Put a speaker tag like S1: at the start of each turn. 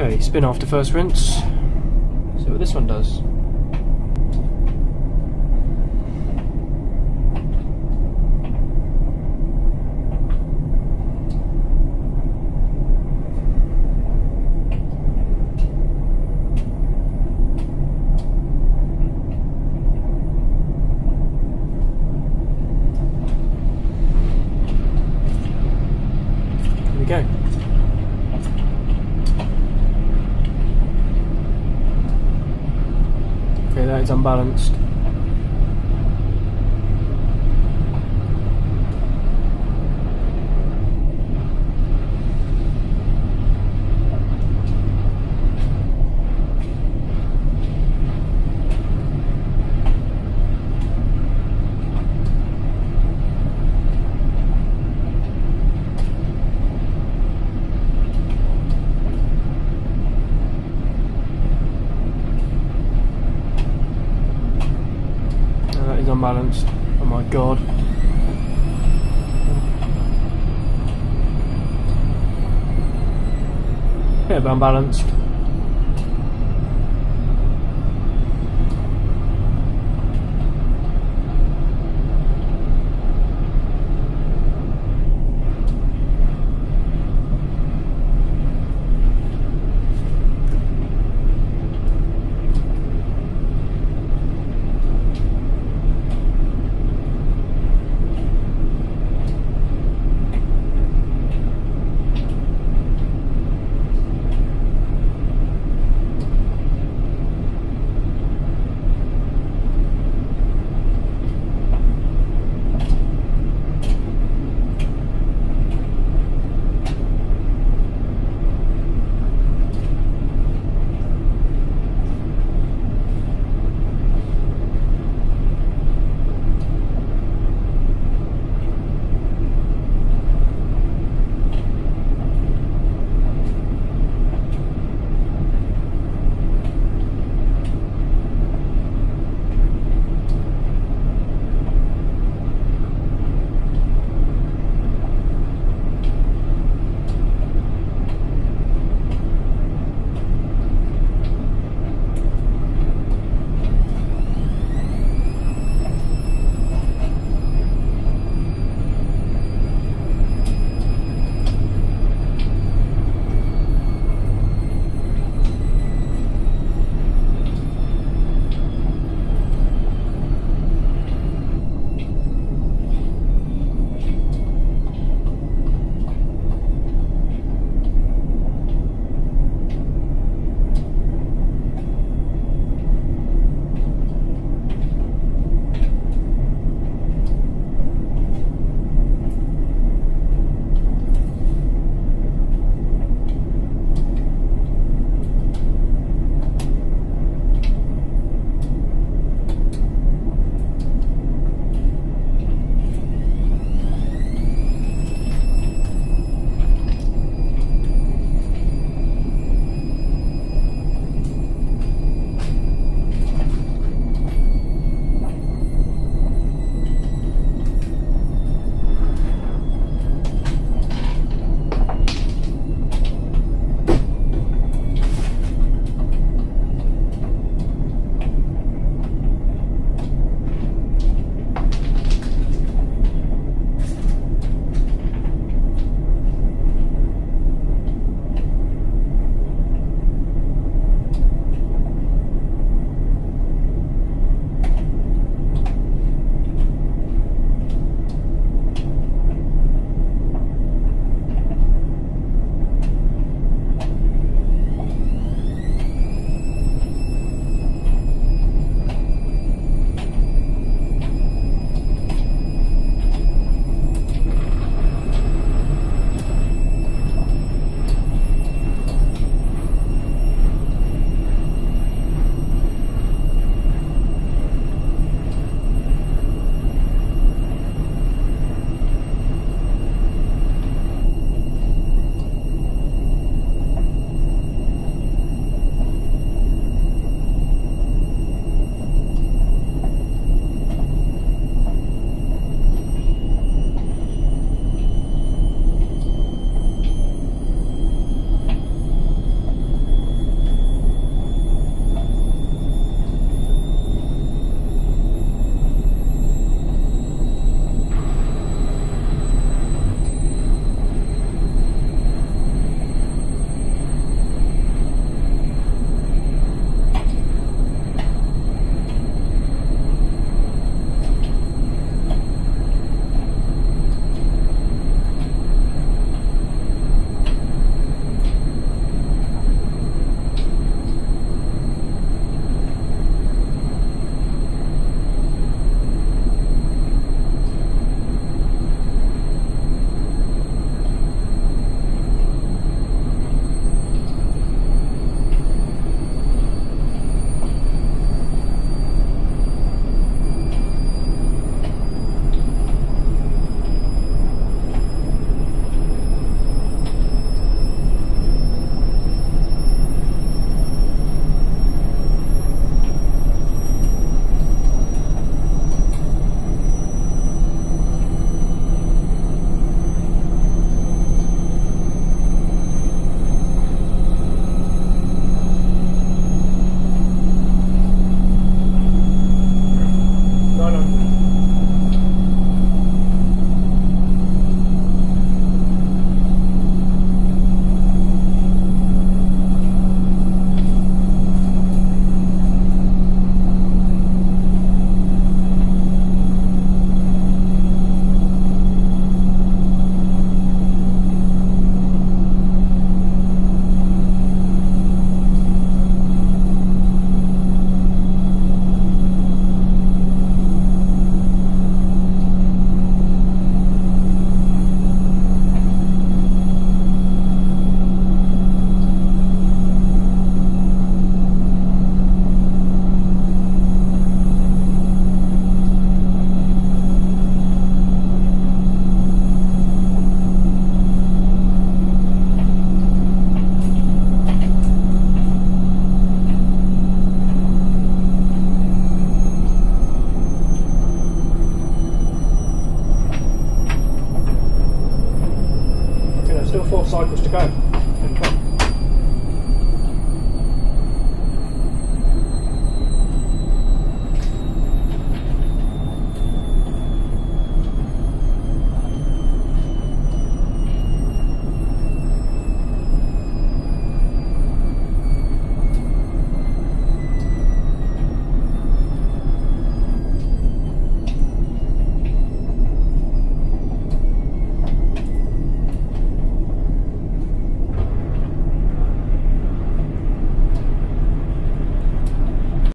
S1: Okay, spin after first rinse. See what this one does. Is unbalanced. Unbalanced. Oh my god. Bit of unbalanced.